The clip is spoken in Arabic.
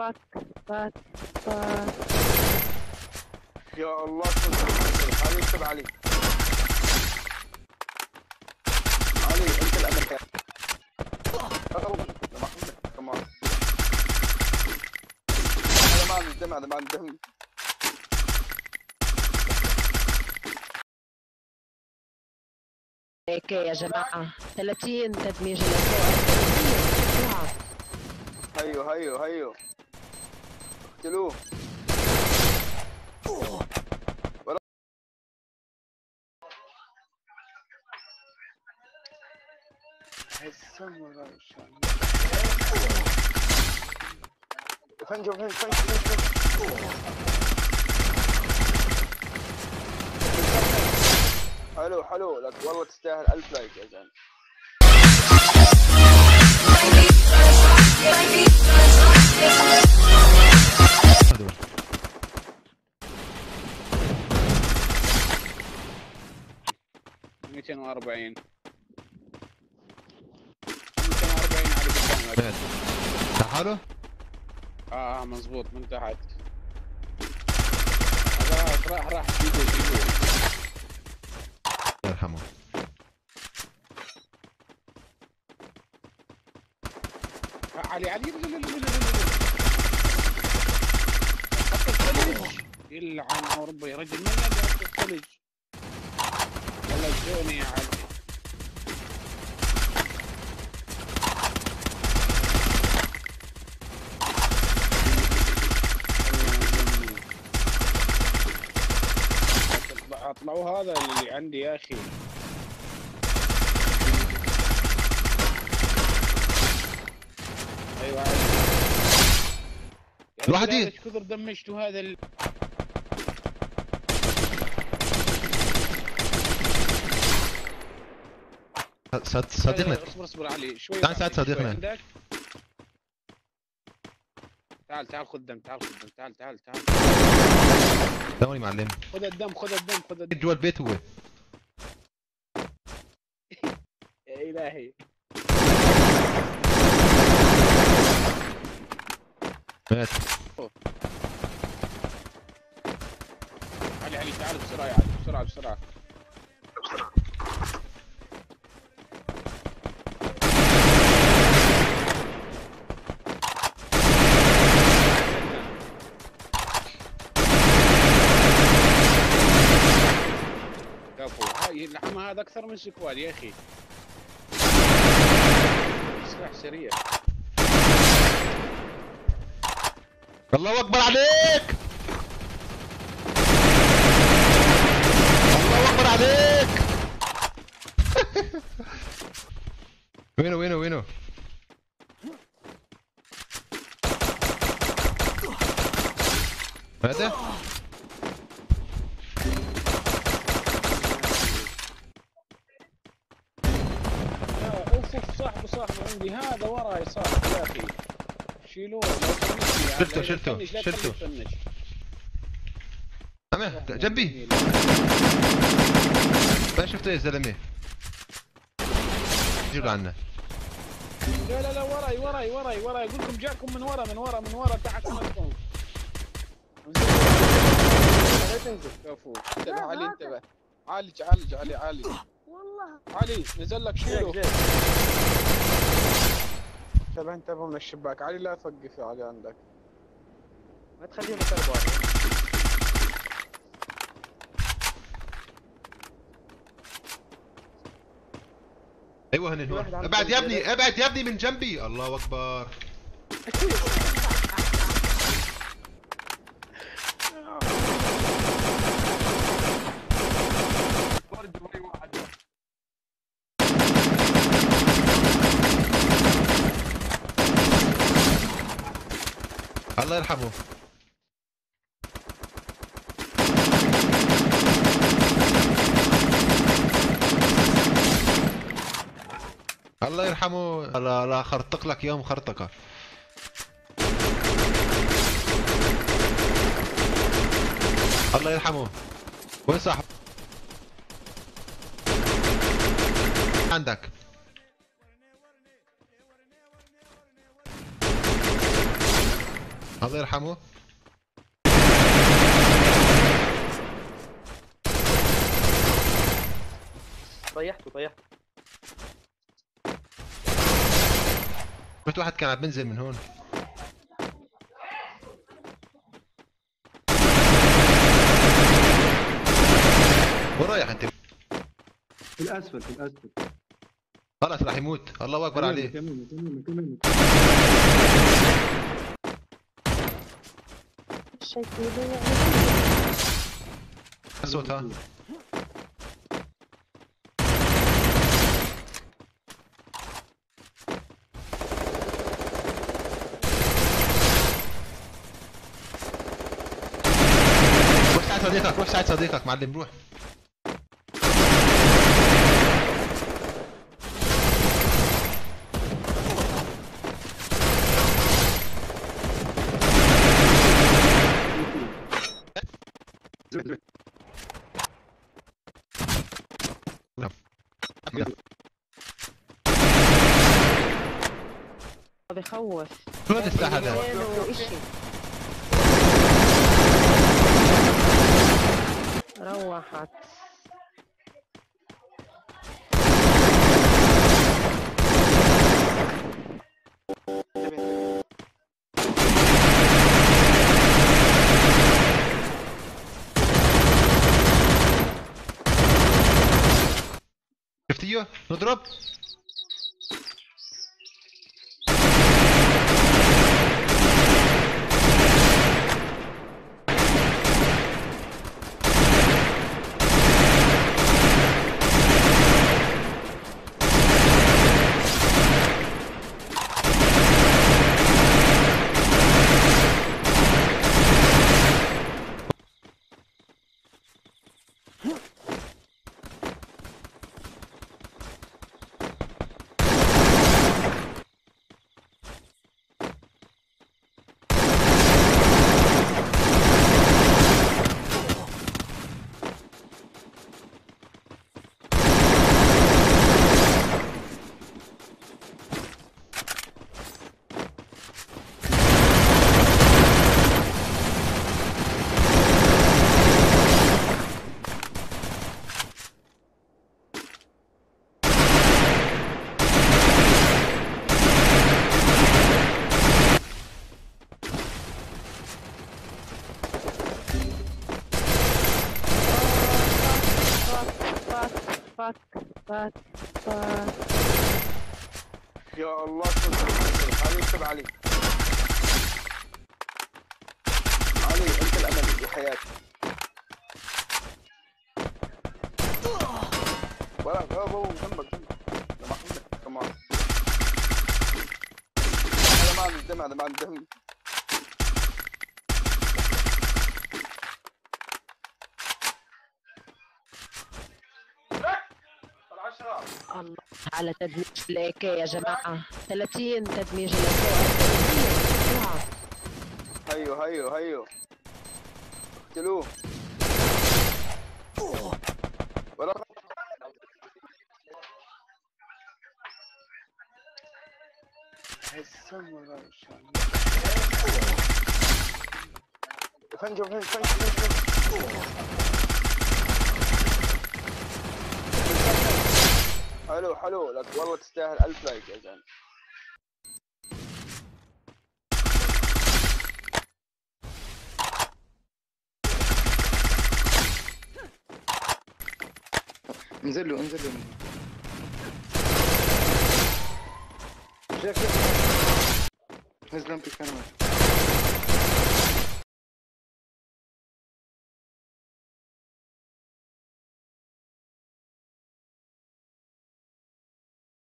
فك فك فك يا الله علي اكتب علي. علي انت الامريكان كمان هذا. ما عنده دم هذا ما عنده دم. هيك يا جماعة. 30 تدميج الاكي بسرعة هيو هيو. فنجو فنجو فنجو. حلو حلو. لك والله تستاهل ألف لايك يا زلمة. هذول 240 240 على قدامك بعد تعالوا آه مزبوط من تحت. راح راح راح. جيبوه جيبوه الله يرحمه. علي علي لا لا لا لا لا لا. حتى الثلج يلعن يا رجل من حتى الثلج والله جوني يا علي؟ أطلعوا هذا اللي عندي يا أخي. أيوه إيه؟ إيش كثر دمجتوا هذا ال... صديقنا. اصبر اصبر علي شوي تعال ساعد صديقنا. تعال تعال خذ دم تعال خذ دم تعال تعال تعال. ثواني معلم. خذ الدم خذ الدم خذ الدم. جوا البيت هو. يا إلهي. مات. علي علي تعال بسرعة يا علي بسرعة بسرعة. هذا أكثر من سكواد يا أخي. سلاح سريع. الله أكبر عليك! الله أكبر عليك! وينه وينه وينه؟ هذا عندي هذا وراي صاحبي يا أخي. شيلوه. تفنشني، شلته، شلته، شلته. أما جنبي. ما شفته يا زلمة. جيب عنا. لا لا لا وراي وراي وراي وراي. أقول لكم جاكم من ورا من ورا من ورا تحت منكم لا تنزل. كفو انتبه علي انتبه. عالج عالج علي عالج والله. علي نزل لك شيله. جيك. انتبه انتبه من الشباك علي لا توقف يا علي عندك ما تخليهم يسربوا عليك. أيوه هنا هو أبعد يا. ابني أبعد يا ابني من جنبي الله أكبر الله يرحمه. الله يرحمه. لا لا خرطق لك يوم خرطقه الله يرحمه. وين صاحب؟ عندك. الله يرحمه. طيحته طيحته. شفت واحد كان عم بنزل من هون. وين رايح أنت؟ في الأسفل في الأسفل. خلص راح يموت. الله أكبر عليه. كمل كمل كمل الشيطان يضيع الصوت ها روح ساعد صديقك روح ساعد صديقك معلم روح بخوف هذا السلاح هذا؟ روحت شفتيه؟ نضرب يا الله علي اكتب علي. علي انت الأمل وحياتي ولا لا بابا جنبك جنبك. ده محمود كمان. هذا ما عنده دم هذا ما عنده دم. الله على تدميج الايكي يا جماعة. 30 تدميج بسرعة هيو هيو هيو. اقتلوه. هسم ولا إن شاء الله. فنجو فنجو فنجو. حلو لك والله تستاهل ألف لايك يا زلمة. انزل له انزل له. جاك نزل انت كلمه